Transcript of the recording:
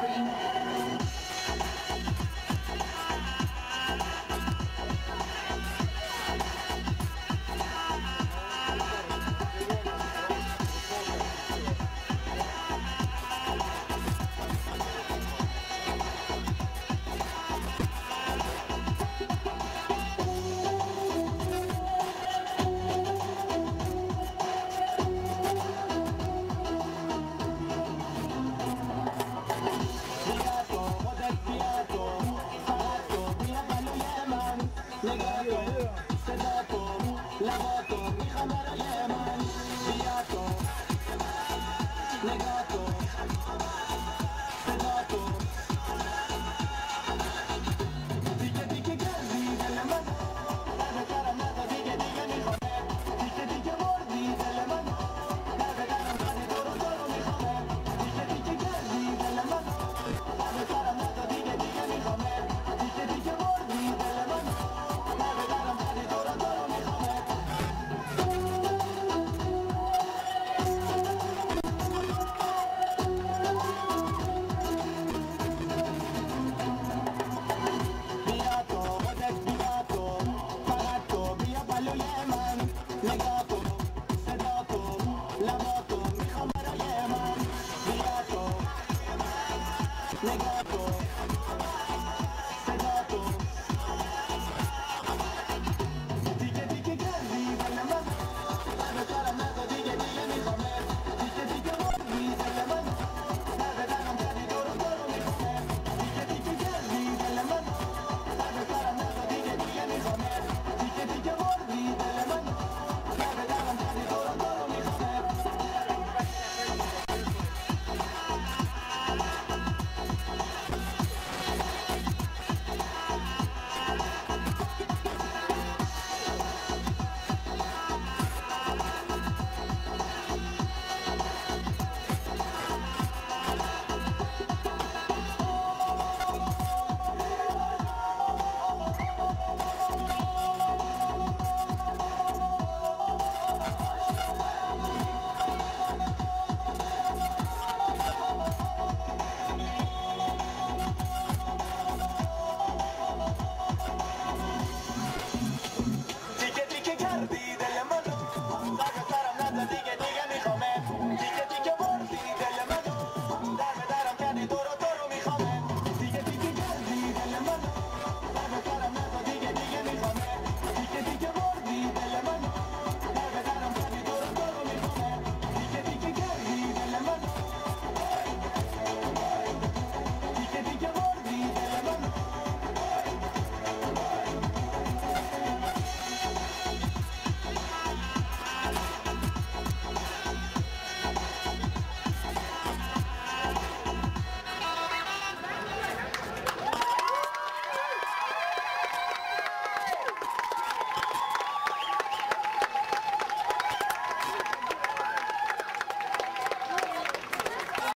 cream. la moto, mi jamara, yeah. Nigga.